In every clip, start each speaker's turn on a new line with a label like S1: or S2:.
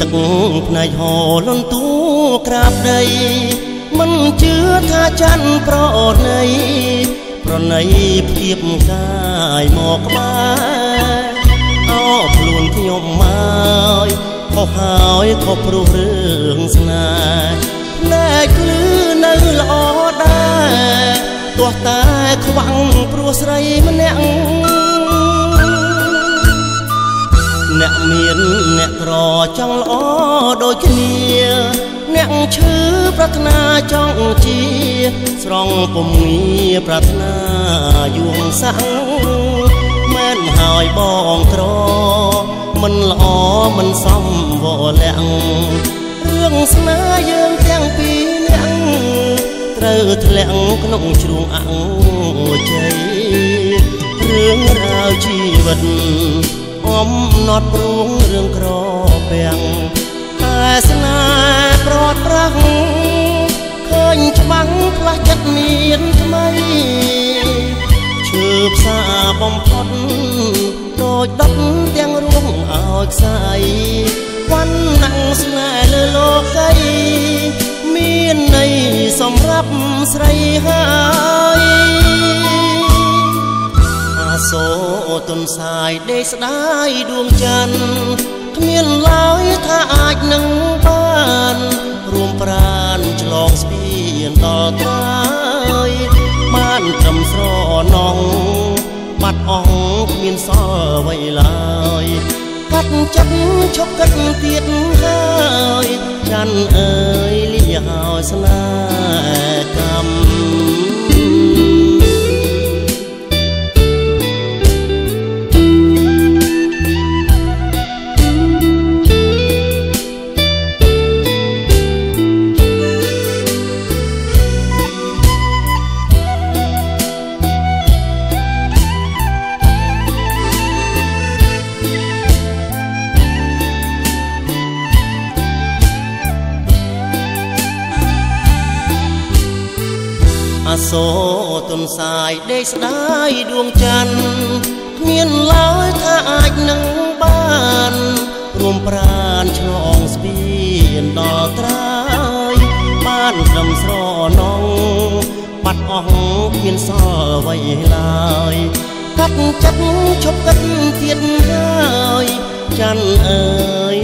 S1: ទឹកផ្នែកហូរលន់ទូក្រាបដី មិនជឿថាច័ន្ទប្រណីប្រណីភៀបកាយមកក្បែរអោខ្លួនខ្ញុំមកខុសហើយខុសព្រោះរឿងស្នេហ៍ណែគ្លឺនៅល្អដែរទោះតែខ្វាំងព្រោះស្រីម្នាក់ មានអ្នកក្រចង់ល្អដូចគ្នា អ្នកឈឺប្រាថ្នាចង់ជា ស្រង់ពុំងារប្រាថ្នាយួងសាំងមែនហើយបងក្រមិនល្អមិនសមវលាក់រឿងស្នេហ៍យើងទាំងពីរនាក់ត្រូវធ្លាក់ក្នុងជ្រុងអង្ជ័យរឿងរ៉ាវជីវិតអំ ណត់ព្រួងរឿងក្រពាំងតែស្នេហ៍ប្រត់ប្រាស់ឃើញច្បាំងផ្លាស់ចិត្តមានថ្មីឈើផ្សាបំផុតដូចដុតទាំងរួមឲ្យខ្សែវណ្ណងស្នេហ៍លើលោកីមានន័យសម្រាប់ស្រីហើ ទុនសាយដេកស្ដាយដួងច័ន្ទគ្មានឡើយថាអាចនឹងបានរួមប្រានឆ្លងស្ពានដល់ត្រើយបានត្រឹមស្រណងបាត់អស់គ្មានសល់អ្វីឡើយកាត់ចិត្តឈប់គិតទៀតហើយច័ន្ទអើយលាហើយស្នេ សូរទុនសាយដេកស្ដាយដួងច័ន្ទគ្មានឡើយថាអាចនឹងបានរួមប្រានឆ្លងស្ពានដល់ត្រើយបានត្រឹមស្រណងបាត់អស់គ្មានសល់អ្វីឡើយកាត់ចិត្តឈប់គិតទៀតហើយច័ន្ទអើយ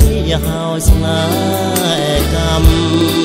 S1: ហើយស្នេហ៍កម្ម